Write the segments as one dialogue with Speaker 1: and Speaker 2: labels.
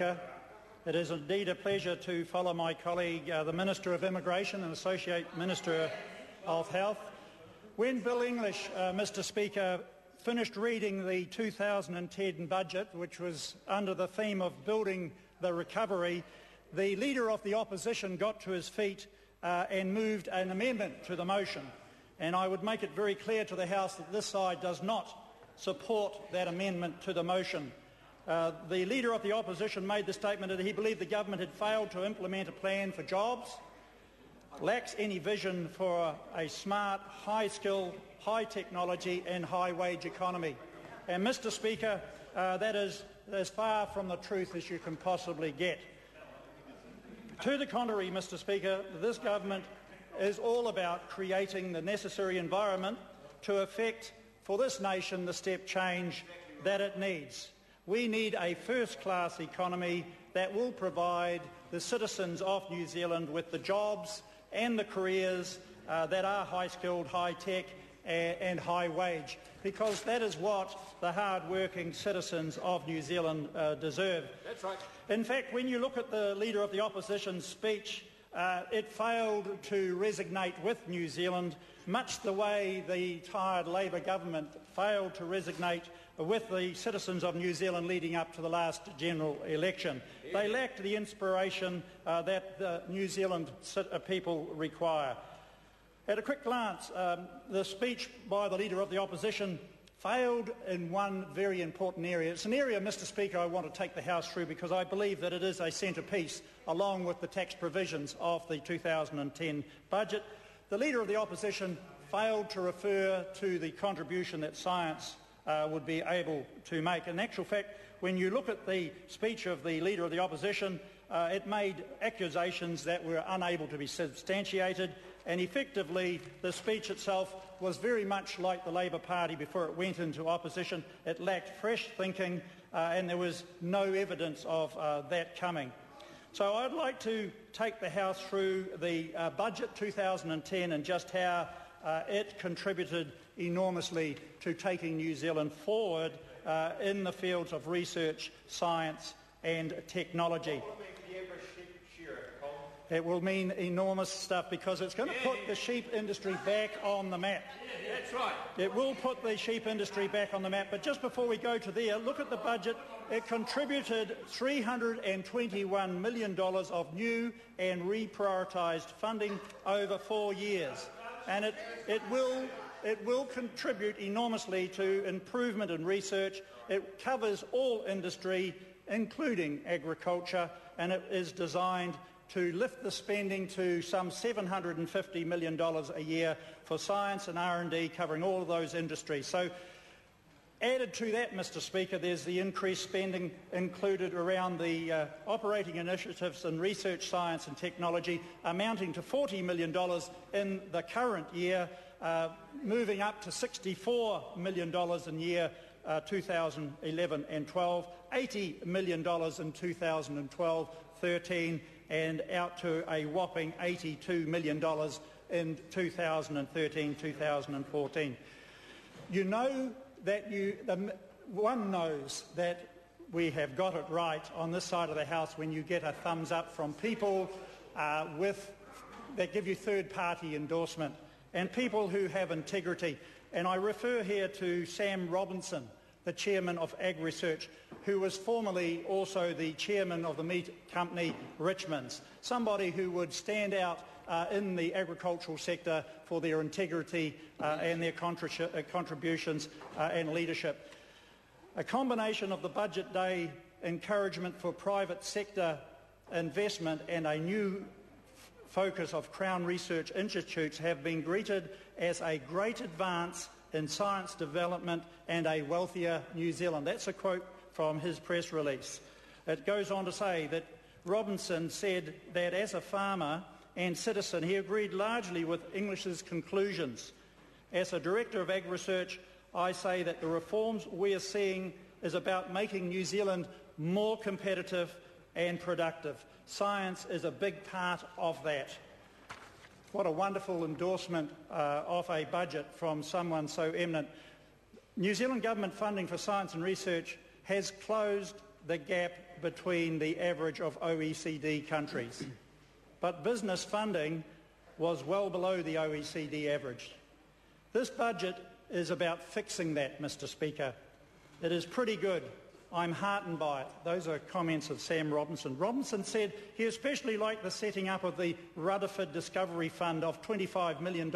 Speaker 1: It is indeed a pleasure to follow my colleague, uh, the Minister of Immigration and Associate Minister of Health. When Bill English, uh, Mr Speaker, finished reading the 2010 budget, which was under the theme of building the recovery, the Leader of the Opposition got to his feet uh, and moved an amendment to the motion. And I would make it very clear to the House that this side does not support that amendment to the motion. Uh, the Leader of the Opposition made the statement that he believed the government had failed to implement a plan for jobs, lacks any vision for a smart, high-skilled, high-technology and high-wage economy. And, Mr Speaker, uh, that is as far from the truth as you can possibly get. To the contrary, Mr Speaker, this government is all about creating the necessary environment to effect for this nation the step change that it needs. We need a first-class economy that will provide the citizens of New Zealand with the jobs and the careers uh, that are high-skilled, high-tech and high-wage, because that is what the hard-working citizens of New Zealand uh, deserve.
Speaker 2: That's right.
Speaker 1: In fact, when you look at the Leader of the Opposition's speech, uh, it failed to resonate with New Zealand, much the way the tired Labour government failed to resonate with the citizens of New Zealand leading up to the last general election. They lacked the inspiration uh, that the New Zealand uh, people require. At a quick glance, um, the speech by the Leader of the Opposition failed in one very important area. It's an area, Mr Speaker, I want to take the House through because I believe that it is a centrepiece along with the tax provisions of the 2010 budget. The Leader of the Opposition failed to refer to the contribution that science uh, would be able to make. In actual fact, when you look at the speech of the Leader of the Opposition, uh, it made accusations that were unable to be substantiated, and effectively the speech itself was very much like the Labour Party before it went into opposition. It lacked fresh thinking, uh, and there was no evidence of uh, that coming. So I'd like to take the House through the uh, budget 2010 and just how uh, it contributed enormously to taking New Zealand forward uh, in the fields of research, science and technology. It will mean enormous stuff because it's going to put the sheep industry back on the map.
Speaker 2: That's right.
Speaker 1: It will put the sheep industry back on the map. But just before we go to there, look at the budget. It contributed $321 million of new and reprioritised funding over four years and it, it, will, it will contribute enormously to improvement in research. It covers all industry, including agriculture, and it is designed to lift the spending to some $750 million a year for science and R&D covering all of those industries. So Added to that, Mr Speaker, there's the increased spending included around the uh, operating initiatives in research, science and technology, amounting to $40 million in the current year, uh, moving up to $64 million in year uh, 2011 and 12, $80 million in 2012, 13, and out to a whopping $82 million in 2013, 2014. You know that you, one knows that we have got it right on this side of the House when you get a thumbs up from people uh, with, that give you third-party endorsement and people who have integrity. And I refer here to Sam Robinson, the chairman of Ag Research, who was formerly also the chairman of the meat company Richmond's, somebody who would stand out uh, in the agricultural sector for their integrity uh, and their uh, contributions uh, and leadership. A combination of the budget day encouragement for private sector investment and a new focus of Crown Research Institutes have been greeted as a great advance in science development and a wealthier New Zealand. That's a quote from his press release. It goes on to say that Robinson said that as a farmer and citizen, he agreed largely with English's conclusions. As a director of Ag Research, I say that the reforms we are seeing is about making New Zealand more competitive and productive. Science is a big part of that. What a wonderful endorsement uh, of a budget from someone so eminent. New Zealand government funding for science and research has closed the gap between the average of OECD countries. But business funding was well below the OECD average. This budget is about fixing that, Mr Speaker. It is pretty good. I'm heartened by it. Those are comments of Sam Robinson. Robinson said he especially liked the setting up of the Rutherford Discovery Fund of $25 million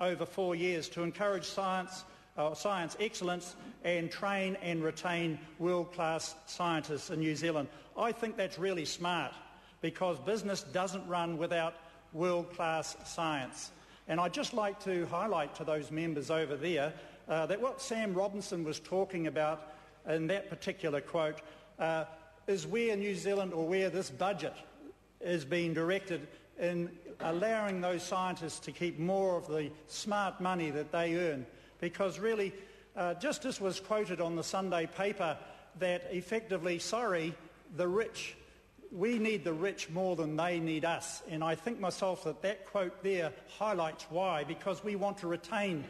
Speaker 1: over four years to encourage science, uh, science excellence and train and retain world-class scientists in New Zealand. I think that's really smart because business doesn't run without world-class science. And I'd just like to highlight to those members over there uh, that what Sam Robinson was talking about in that particular quote uh, is where New Zealand or where this budget is being directed in allowing those scientists to keep more of the smart money that they earn. Because really, uh, just as was quoted on the Sunday paper, that effectively, sorry, the rich, we need the rich more than they need us. And I think myself that that quote there highlights why, because we want to retain,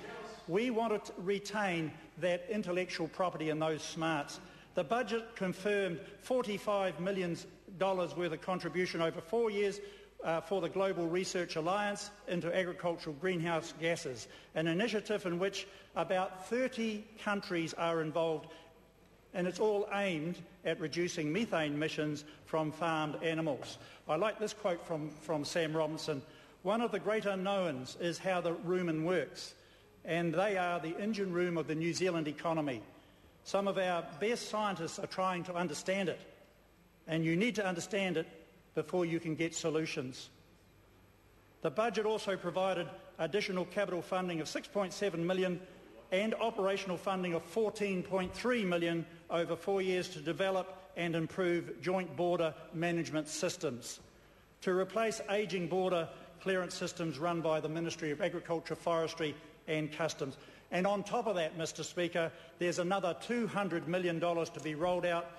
Speaker 1: we want to retain that intellectual property and those smarts. The budget confirmed $45 million worth of contribution over four years uh, for the Global Research Alliance into agricultural greenhouse gases, an initiative in which about 30 countries are involved and it's all aimed at reducing methane emissions from farmed animals. I like this quote from, from Sam Robinson. One of the great unknowns is how the rumen works and they are the engine room of the New Zealand economy. Some of our best scientists are trying to understand it, and you need to understand it before you can get solutions. The budget also provided additional capital funding of 6.7 million and operational funding of 14.3 million over four years to develop and improve joint border management systems. To replace ageing border clearance systems run by the Ministry of Agriculture, Forestry and customs. And on top of that, Mr Speaker, there's another $200 million to be rolled out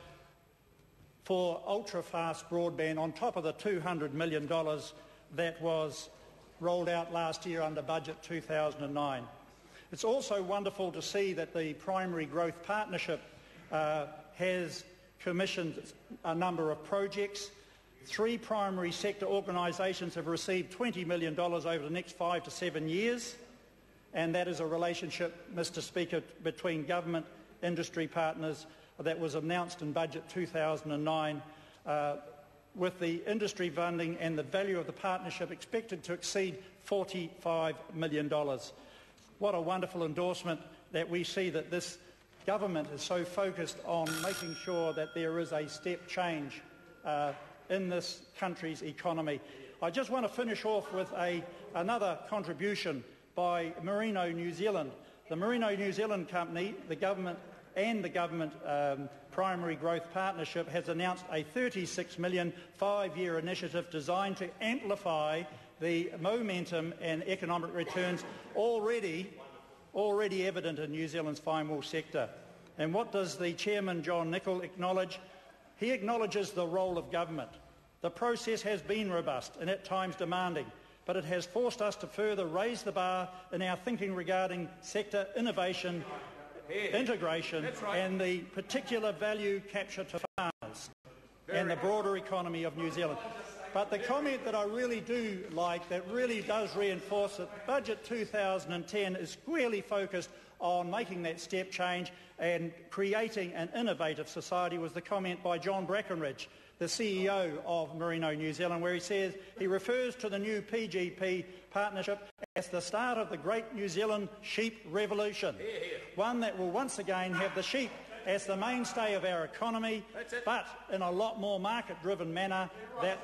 Speaker 1: for ultra-fast broadband on top of the $200 million that was rolled out last year under Budget 2009. It's also wonderful to see that the Primary Growth Partnership uh, has commissioned a number of projects. Three primary sector organisations have received $20 million over the next five to seven years and that is a relationship, Mr Speaker, between government industry partners that was announced in Budget 2009 uh, with the industry funding and the value of the partnership expected to exceed $45 million. What a wonderful endorsement that we see that this government is so focused on making sure that there is a step change uh, in this country's economy. I just want to finish off with a, another contribution by Merino New Zealand. The Merino New Zealand company, the government and the government um, primary growth partnership has announced a 36 million five-year initiative designed to amplify the momentum and economic returns already, already evident in New Zealand's fine wool sector. And what does the chairman, John Nicol, acknowledge? He acknowledges the role of government. The process has been robust and at times demanding but it has forced us to further raise the bar in our thinking regarding sector innovation, integration right. and the particular value capture to farmers and the broader economy of New Zealand. But the comment that I really do like, that really does reinforce that Budget 2010 is squarely focused on making that step change and creating an innovative society was the comment by John Brackenridge, the CEO of Merino New Zealand, where he says he refers to the new PGP partnership as the start of the great New Zealand sheep revolution, one that will once again have the sheep as the mainstay of our economy, but in a lot more market-driven manner that,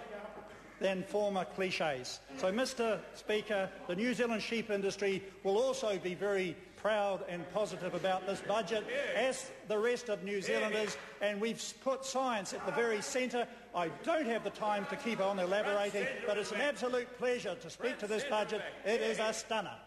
Speaker 1: than former cliches. So, Mr Speaker, the New Zealand sheep industry will also be very proud and positive about this budget, as the rest of New Zealanders, and we've put science at the very centre. I don't have the time to keep on elaborating, but it's an absolute pleasure to speak to this budget. It is a stunner.